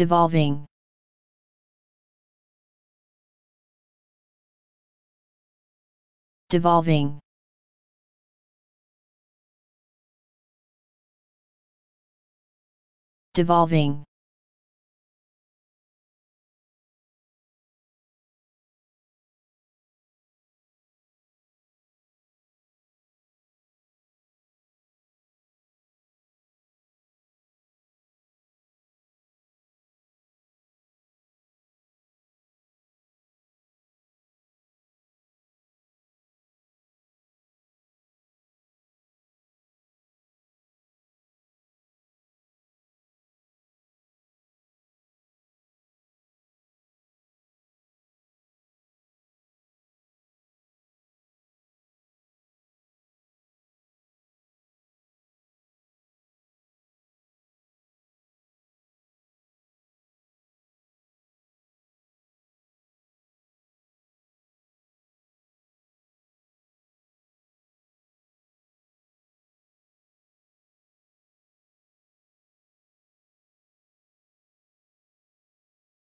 devolving. Devolving. Devolving.